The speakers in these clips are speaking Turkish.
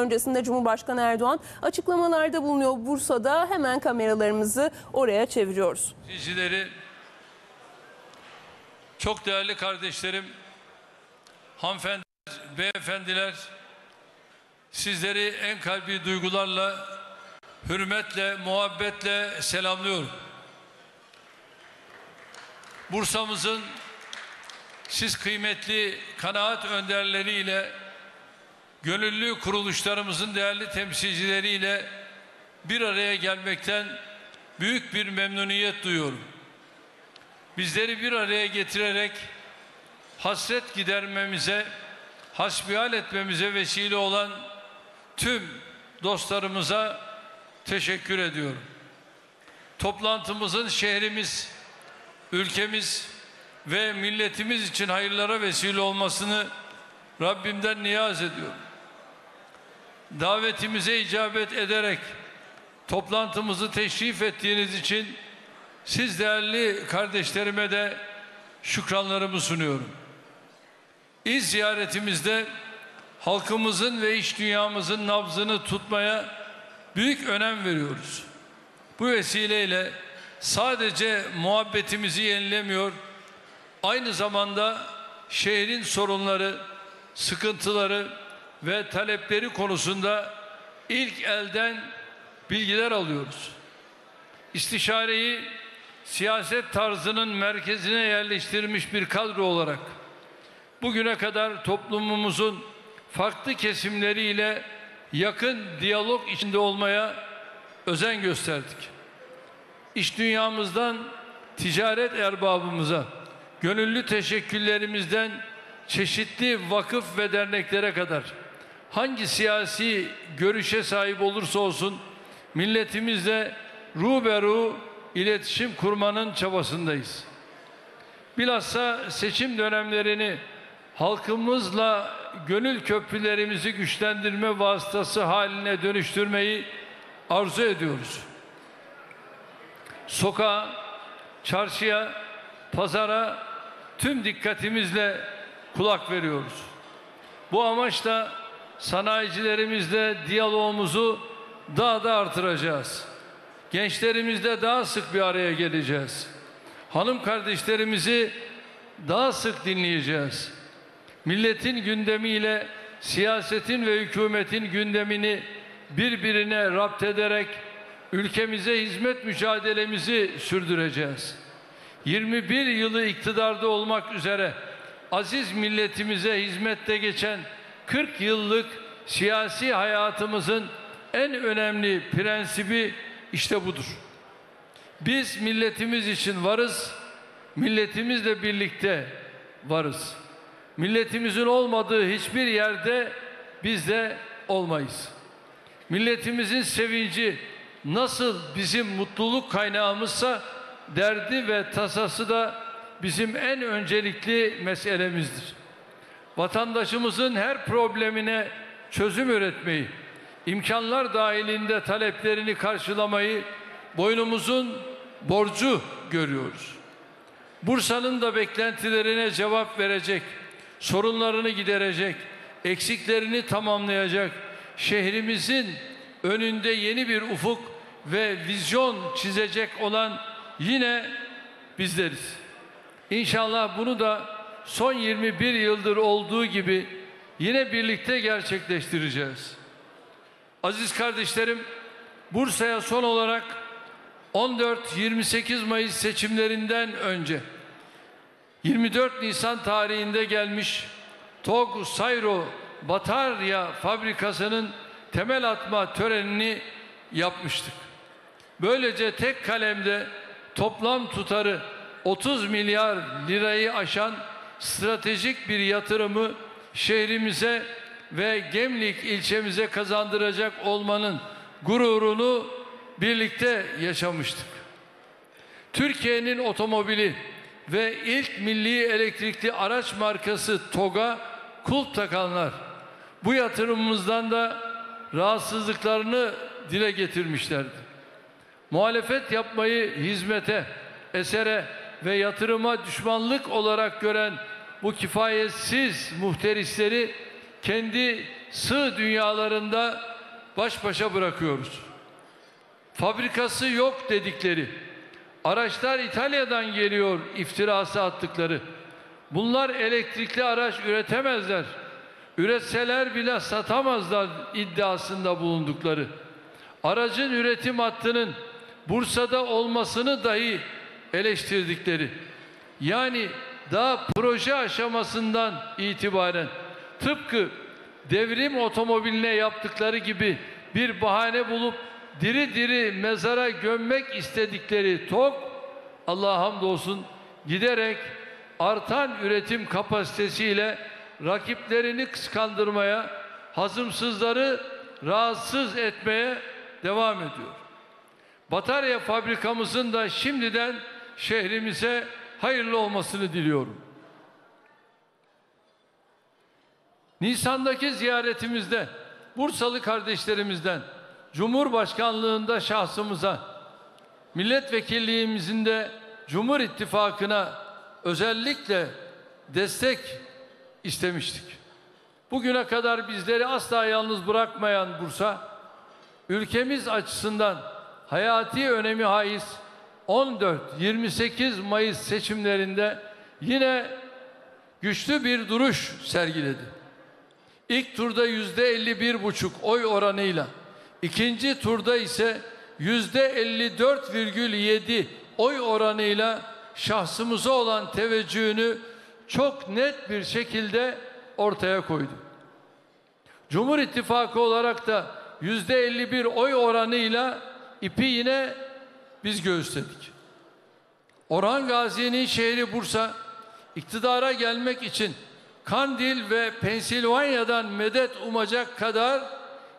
Öncesinde Cumhurbaşkanı Erdoğan açıklamalarda bulunuyor Bursa'da. Hemen kameralarımızı oraya çeviriyoruz. izleyicileri, çok değerli kardeşlerim, hanımefendiler, beyefendiler, sizleri en kalbi duygularla, hürmetle, muhabbetle selamlıyorum. Bursa'mızın siz kıymetli kanaat önderleriyle, gönüllü kuruluşlarımızın değerli temsilcileriyle bir araya gelmekten büyük bir memnuniyet duyuyorum. Bizleri bir araya getirerek hasret gidermemize, hasbihal etmemize vesile olan tüm dostlarımıza teşekkür ediyorum. Toplantımızın şehrimiz, ülkemiz ve milletimiz için hayırlara vesile olmasını Rabbimden niyaz ediyorum. Davetimize icabet ederek toplantımızı teşrif ettiğiniz için siz değerli kardeşlerime de şükranlarımı sunuyorum. İz ziyaretimizde halkımızın ve iş dünyamızın nabzını tutmaya büyük önem veriyoruz. Bu vesileyle sadece muhabbetimizi yenilemiyor, aynı zamanda şehrin sorunları, sıkıntıları ve talepleri konusunda ilk elden bilgiler alıyoruz. İstişareyi siyaset tarzının merkezine yerleştirmiş bir kadro olarak bugüne kadar toplumumuzun farklı kesimleriyle yakın diyalog içinde olmaya özen gösterdik. İş dünyamızdan ticaret erbabımıza, gönüllü teşekkürlerimizden çeşitli vakıf ve derneklere kadar hangi siyasi görüşe sahip olursa olsun milletimizle ruberu iletişim kurmanın çabasındayız. Bilhassa seçim dönemlerini halkımızla gönül köprülerimizi güçlendirme vasıtası haline dönüştürmeyi arzu ediyoruz. Sokağa, çarşıya, pazara tüm dikkatimizle kulak veriyoruz. Bu amaçla sanayicilerimizle diyalogumuzu daha da artıracağız. Gençlerimizle daha sık bir araya geleceğiz. Hanım kardeşlerimizi daha sık dinleyeceğiz. Milletin gündemiyle siyasetin ve hükümetin gündemini birbirine rapt ederek ülkemize hizmet mücadelemizi sürdüreceğiz. 21 yılı iktidarda olmak üzere aziz milletimize hizmette geçen 40 yıllık siyasi hayatımızın en önemli prensibi işte budur. Biz milletimiz için varız, milletimizle birlikte varız. Milletimizin olmadığı hiçbir yerde biz de olmayız. Milletimizin sevinci nasıl bizim mutluluk kaynağımızsa derdi ve tasası da bizim en öncelikli meselemizdir. Vatandaşımızın her problemine çözüm üretmeyi, imkanlar dahilinde taleplerini karşılamayı boynumuzun borcu görüyoruz. Bursa'nın da beklentilerine cevap verecek, sorunlarını giderecek, eksiklerini tamamlayacak, şehrimizin önünde yeni bir ufuk ve vizyon çizecek olan yine bizleriz. İnşallah bunu da son 21 yıldır olduğu gibi yine birlikte gerçekleştireceğiz. Aziz kardeşlerim, Bursa'ya son olarak 14-28 Mayıs seçimlerinden önce 24 Nisan tarihinde gelmiş TOG Sayro Batarya fabrikasının temel atma törenini yapmıştık. Böylece tek kalemde toplam tutarı 30 milyar lirayı aşan stratejik bir yatırımı şehrimize ve Gemlik ilçemize kazandıracak olmanın gururunu birlikte yaşamıştık. Türkiye'nin otomobili ve ilk milli elektrikli araç markası TOG'a kulp takanlar bu yatırımımızdan da rahatsızlıklarını dile getirmişlerdi. Muhalefet yapmayı hizmete, esere ve yatırıma düşmanlık olarak gören bu kifayetsiz muhterisleri kendi sığ dünyalarında baş başa bırakıyoruz. Fabrikası yok dedikleri, araçlar İtalya'dan geliyor iftirası attıkları, bunlar elektrikli araç üretemezler, üretseler bile satamazlar iddiasında bulundukları, aracın üretim hattının Bursa'da olmasını dahi eleştirdikleri, yani daha proje aşamasından itibaren tıpkı devrim otomobiline yaptıkları gibi bir bahane bulup diri diri mezara gömmek istedikleri TOG Allah'a hamdolsun giderek artan üretim kapasitesiyle rakiplerini kıskandırmaya, hazımsızları rahatsız etmeye devam ediyor. Batarya fabrikamızın da şimdiden şehrimize hayırlı olmasını diliyorum. Nisan'daki ziyaretimizde Bursalı kardeşlerimizden Cumhurbaşkanlığında şahsımıza, milletvekilliğimizin de Cumhur İttifakı'na özellikle destek istemiştik. Bugüne kadar bizleri asla yalnız bırakmayan Bursa, ülkemiz açısından hayati önemi haiz 14-28 Mayıs seçimlerinde yine güçlü bir duruş sergiledi. İlk turda yüzde 51 buçuk oy oranıyla, ikinci turda ise yüzde 54,7 oy oranıyla şahsımıza olan teveccühünü çok net bir şekilde ortaya koydu. Cumhur İttifakı olarak da yüzde 51 oy oranıyla ipi yine biz göğüsledik. Orhan Gazi'nin şehri Bursa iktidara gelmek için Kandil ve Pensilvanya'dan medet umacak kadar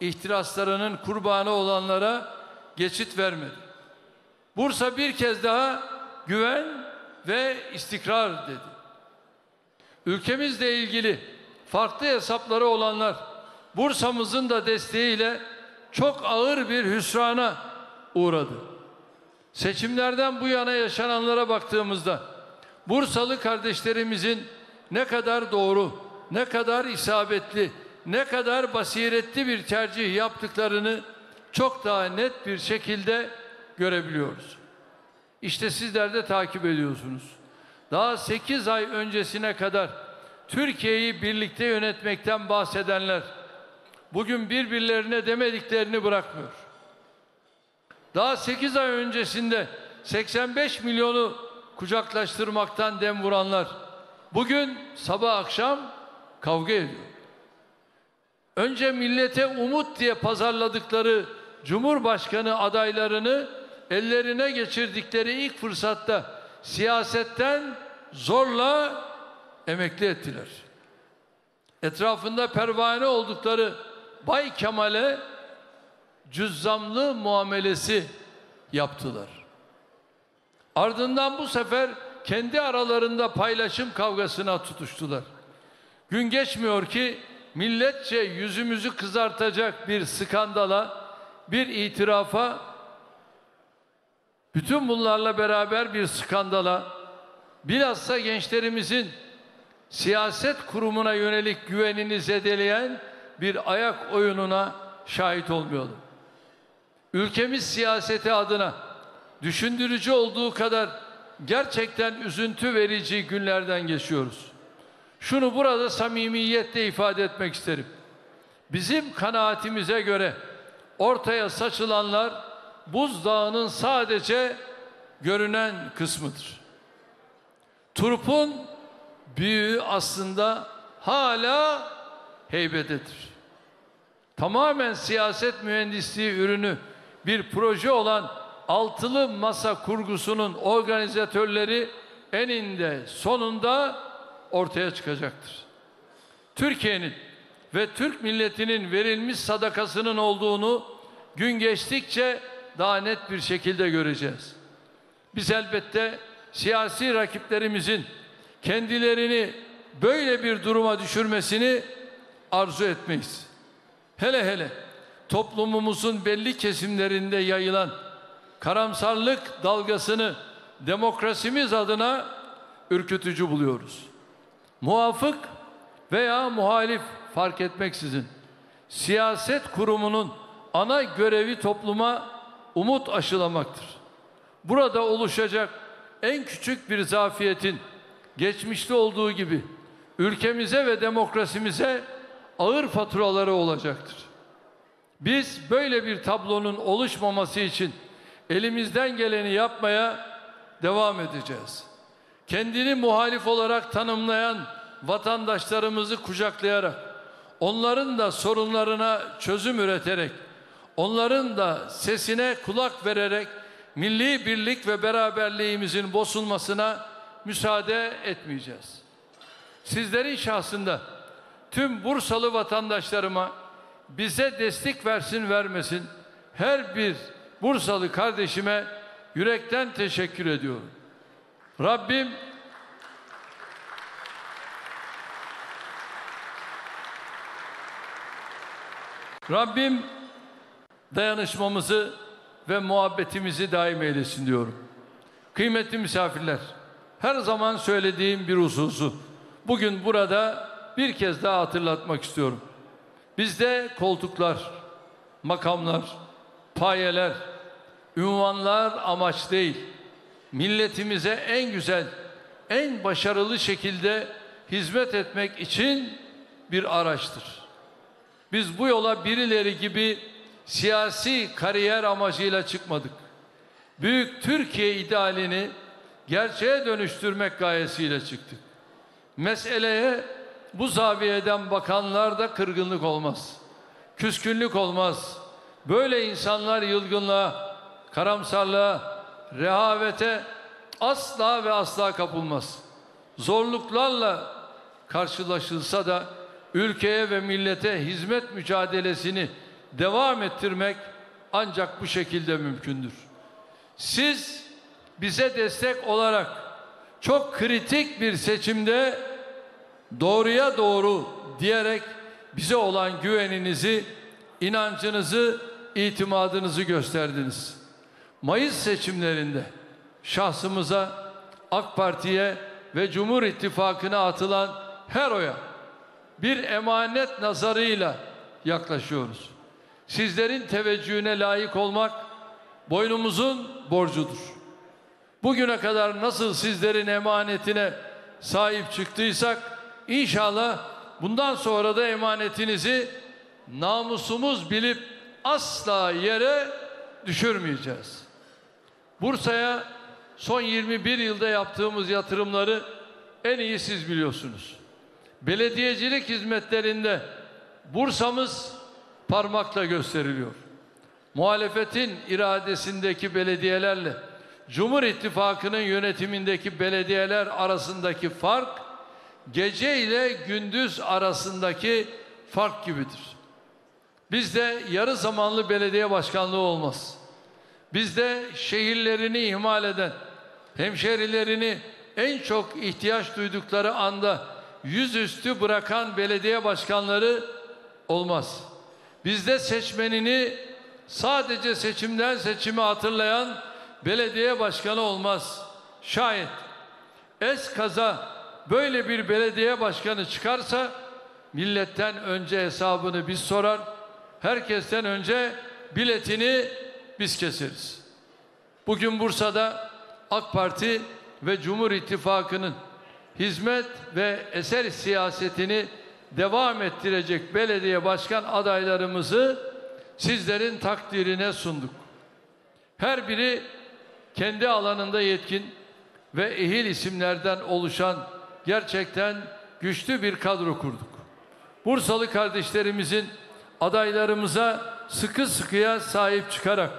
ihtiraslarının kurbanı olanlara geçit vermedi. Bursa bir kez daha güven ve istikrar dedi. Ülkemizle ilgili farklı hesapları olanlar Bursa'mızın da desteğiyle çok ağır bir hüsrana uğradı. Seçimlerden bu yana yaşananlara baktığımızda Bursalı kardeşlerimizin ne kadar doğru, ne kadar isabetli, ne kadar basiretli bir tercih yaptıklarını çok daha net bir şekilde görebiliyoruz. İşte sizler de takip ediyorsunuz. Daha 8 ay öncesine kadar Türkiye'yi birlikte yönetmekten bahsedenler bugün birbirlerine demediklerini bırakmıyor. Daha 8 ay öncesinde 85 milyonu kucaklaştırmaktan dem vuranlar bugün sabah akşam kavga ediyor. Önce millete umut diye pazarladıkları Cumhurbaşkanı adaylarını ellerine geçirdikleri ilk fırsatta siyasetten zorla emekli ettiler. Etrafında pervane oldukları Bay Kemal'e cüzzamlı muamelesi yaptılar. Ardından bu sefer kendi aralarında paylaşım kavgasına tutuştular. Gün geçmiyor ki milletçe yüzümüzü kızartacak bir skandala, bir itirafa, bütün bunlarla beraber bir skandala, bilhassa gençlerimizin siyaset kurumuna yönelik güvenini zedeleyen bir ayak oyununa şahit olmayalım. Ülkemiz siyaseti adına düşündürücü olduğu kadar gerçekten üzüntü verici günlerden geçiyoruz. Şunu burada samimiyetle ifade etmek isterim. Bizim kanaatimize göre ortaya saçılanlar buzdağının sadece görünen kısmıdır. Turpun büyüğü aslında hala heybededir. Tamamen siyaset mühendisliği ürünü bir proje olan altılı masa kurgusunun organizatörleri eninde sonunda ortaya çıkacaktır. Türkiye'nin ve Türk milletinin verilmiş sadakasının olduğunu gün geçtikçe daha net bir şekilde göreceğiz. Biz elbette siyasi rakiplerimizin kendilerini böyle bir duruma düşürmesini arzu etmeyiz. Hele hele toplumumuzun belli kesimlerinde yayılan karamsarlık dalgasını demokrasimiz adına ürkütücü buluyoruz. Muafık veya muhalif fark etmeksizin siyaset kurumunun ana görevi topluma umut aşılamaktır. Burada oluşacak en küçük bir zafiyetin geçmişte olduğu gibi ülkemize ve demokrasimize ağır faturaları olacaktır. Biz böyle bir tablonun oluşmaması için elimizden geleni yapmaya devam edeceğiz. Kendini muhalif olarak tanımlayan vatandaşlarımızı kucaklayarak, onların da sorunlarına çözüm üreterek, onların da sesine kulak vererek milli birlik ve beraberliğimizin bozulmasına müsaade etmeyeceğiz. Sizlerin şahsında tüm Bursalı vatandaşlarıma bize destek versin vermesin her bir Bursalı kardeşime yürekten teşekkür ediyorum. Rabbim Rabbim dayanışmamızı ve muhabbetimizi daim eylesin diyorum. Kıymetli misafirler, her zaman söylediğim bir hususu bugün burada bir kez daha hatırlatmak istiyorum. Bizde koltuklar, makamlar, payeler, ünvanlar amaç değil. Milletimize en güzel, en başarılı şekilde hizmet etmek için bir araçtır. Biz bu yola birileri gibi siyasi kariyer amacıyla çıkmadık. Büyük Türkiye idealini gerçeğe dönüştürmek gayesiyle çıktık. Meseleye bu zaviyeden bakanlarda kırgınlık olmaz. Küskünlük olmaz. Böyle insanlar yılgınlığa, karamsarlığa, rehavete asla ve asla kapılmaz. Zorluklarla karşılaşılsa da ülkeye ve millete hizmet mücadelesini devam ettirmek ancak bu şekilde mümkündür. Siz bize destek olarak çok kritik bir seçimde doğruya doğru diyerek bize olan güveninizi, inancınızı, itimadınızı gösterdiniz. Mayıs seçimlerinde şahsımıza, AK Parti'ye ve Cumhur İttifakı'na atılan her oya bir emanet nazarıyla yaklaşıyoruz. Sizlerin teveccühüne layık olmak boynumuzun borcudur. Bugüne kadar nasıl sizlerin emanetine sahip çıktıysak inşallah bundan sonra da emanetinizi namusumuz bilip asla yere düşürmeyeceğiz. Bursa'ya son 21 yılda yaptığımız yatırımları en iyi siz biliyorsunuz. Belediyecilik hizmetlerinde Bursa'mız parmakla gösteriliyor. Muhalefetin iradesindeki belediyelerle Cumhur İttifakı'nın yönetimindeki belediyeler arasındaki fark gece ile gündüz arasındaki fark gibidir. Bizde yarı zamanlı belediye başkanlığı olmaz. Bizde şehirlerini ihmal eden, hemşerilerini en çok ihtiyaç duydukları anda yüzüstü bırakan belediye başkanları olmaz. Bizde seçmenini sadece seçimden seçime hatırlayan belediye başkanı olmaz. Şayet es kaza böyle bir belediye başkanı çıkarsa milletten önce hesabını biz sorar, herkesten önce biletini biz keseriz. Bugün Bursa'da AK Parti ve Cumhur İttifakı'nın hizmet ve eser siyasetini devam ettirecek belediye başkan adaylarımızı sizlerin takdirine sunduk. Her biri kendi alanında yetkin ve ehil isimlerden oluşan gerçekten güçlü bir kadro kurduk. Bursalı kardeşlerimizin adaylarımıza sıkı sıkıya sahip çıkarak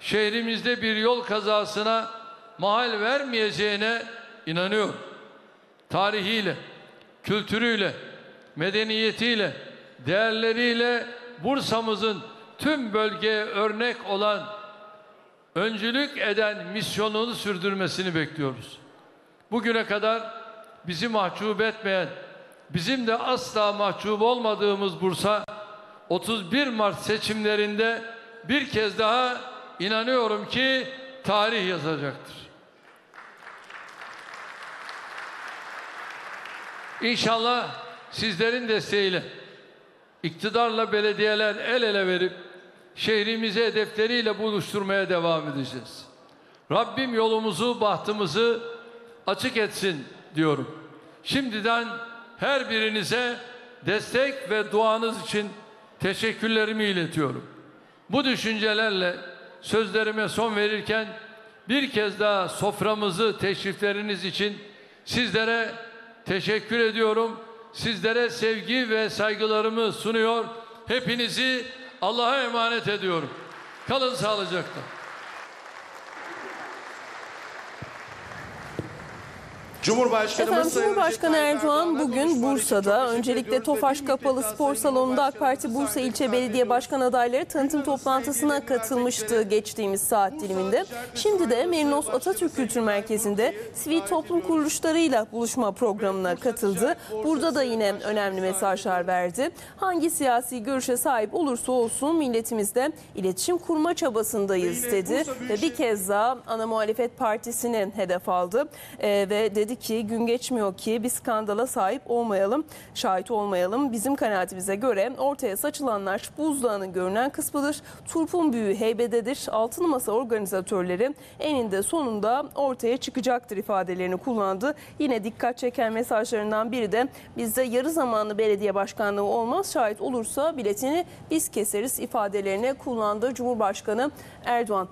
şehrimizde bir yol kazasına mahal vermeyeceğine inanıyorum. Tarihiyle, kültürüyle, medeniyetiyle, değerleriyle Bursa'mızın tüm bölgeye örnek olan öncülük eden misyonunu sürdürmesini bekliyoruz. Bugüne kadar bizi mahcup etmeyen, bizim de asla mahcup olmadığımız Bursa 31 Mart seçimlerinde bir kez daha inanıyorum ki tarih yazacaktır. İnşallah sizlerin desteğiyle iktidarla belediyeler el ele verip şehrimizi hedefleriyle buluşturmaya devam edeceğiz. Rabbim yolumuzu, bahtımızı açık etsin diyorum. Şimdiden her birinize destek ve duanız için teşekkürlerimi iletiyorum. Bu düşüncelerle sözlerime son verirken bir kez daha soframızı teşrifleriniz için sizlere teşekkür ediyorum. Sizlere sevgi ve saygılarımı sunuyor. Hepinizi Allah'a emanet ediyorum. Kalın sağlıcakla. Cumhurbaşkanımız Efendim Sayın Cumhurbaşkanı Erdoğan bugün Bursa'da öncelikle Tofaş Kapalı Spor Salonu'nda AK Parti Bursa İlçe Belediye Başkan adayları tanıtım toplantısına katılmıştı geçtiğimiz saat diliminde. Şimdi de Merinos Atatürk Kültür Merkezi'nde sivil toplum kuruluşlarıyla buluşma programına katıldı. Burada da yine önemli mesajlar verdi. Hangi siyasi görüşe sahip olursa olsun milletimizle iletişim kurma çabasındayız dedi ve bir kez daha ana muhalefet partisini hedef aldı Ee, ve dedi ki gün geçmiyor ki bir skandala sahip olmayalım, şahit olmayalım. Bizim kanaatimize göre ortaya saçılanlar buzdağının görünen kısmıdır. Turpun büyüğü heybededir. Altılı masa organizatörleri eninde sonunda ortaya çıkacaktır ifadelerini kullandı. Yine dikkat çeken mesajlarından biri de bizde yarı zamanlı belediye başkanlığı olmaz. Şahit olursa biletini biz keseriz ifadelerini kullandı Cumhurbaşkanı Erdoğan.